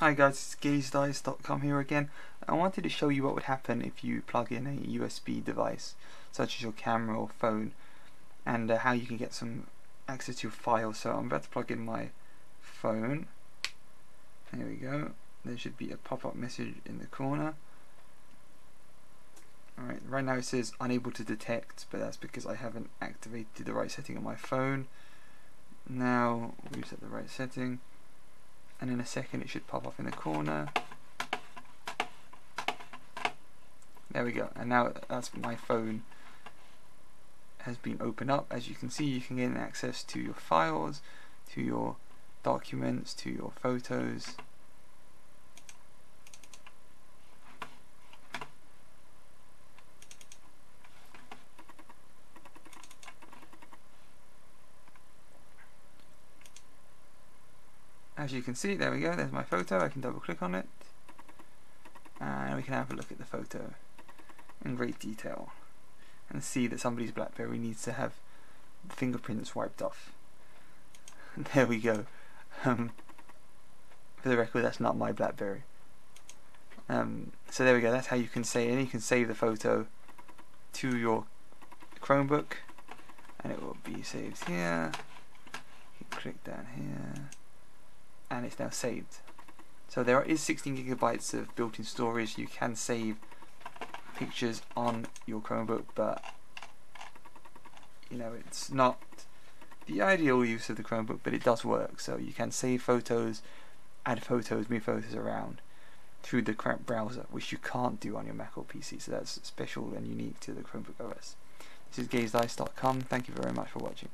Hi guys, it's GazeDice.com here again. I wanted to show you what would happen if you plug in a USB device, such as your camera or phone, and uh, how you can get some access to your files. So I'm about to plug in my phone. There we go. There should be a pop-up message in the corner. Alright, right now it says unable to detect, but that's because I haven't activated the right setting on my phone. Now we've set the right setting and in a second it should pop up in the corner. There we go. And now that's my phone has been opened up. As you can see you can gain access to your files to your documents to your photos as you can see, there we go, there's my photo, I can double click on it and we can have a look at the photo in great detail and see that somebody's Blackberry needs to have fingerprints wiped off. there we go. Um, for the record, that's not my Blackberry. Um, so there we go, that's how you can save, and you can save the photo to your Chromebook and it will be saved here. You click down here and it's now saved. So there is 16 gigabytes of built-in storage. You can save pictures on your Chromebook, but you know it's not the ideal use of the Chromebook, but it does work. So you can save photos, add photos, move photos around through the Chrome browser, which you can't do on your Mac or PC. So that's special and unique to the Chromebook OS. This is GazeDice.com. Thank you very much for watching.